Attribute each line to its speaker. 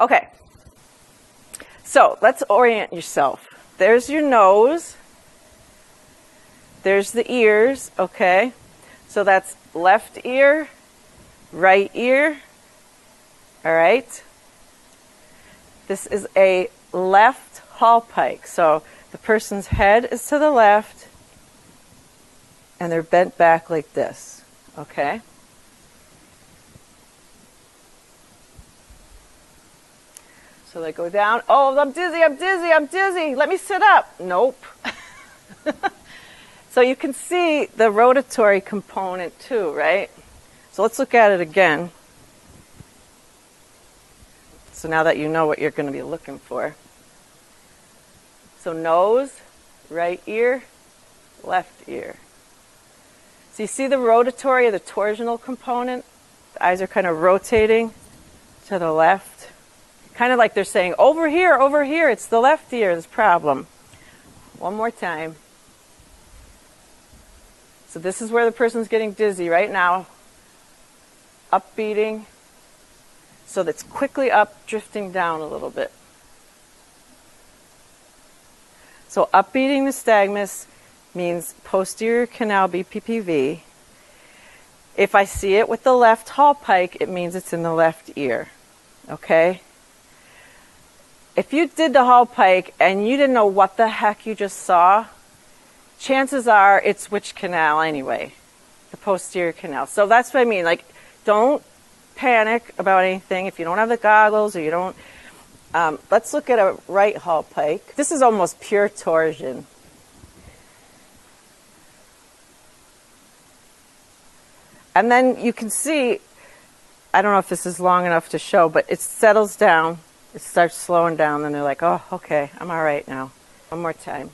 Speaker 1: Okay. So let's orient yourself. There's your nose. There's the ears, okay? So that's left ear, right ear, all right? This is a left Hallpike. So the person's head is to the left and they're bent back like this, okay? So they go down. Oh, I'm dizzy, I'm dizzy, I'm dizzy. Let me sit up. Nope. so you can see the rotatory component too, right? So let's look at it again. So now that you know what you're going to be looking for. So nose, right ear, left ear. So you see the rotatory or the torsional component? The eyes are kind of rotating to the left. Kind of like they're saying, over here, over here, it's the left ear, this problem. One more time. So this is where the person's getting dizzy right now. Upbeating. So that's quickly up, drifting down a little bit. So upbeating the nystagmus means posterior canal BPPV. If I see it with the left Hallpike, it means it's in the left ear. Okay? If you did the Hallpike and you didn't know what the heck you just saw, chances are it's which canal anyway, the posterior canal. So that's what I mean. Like, don't panic about anything if you don't have the goggles or you don't. Um, let's look at a right Hallpike. This is almost pure torsion. And then you can see, I don't know if this is long enough to show, but it settles down it starts slowing down, and they're like, oh, okay, I'm all right now. One more time.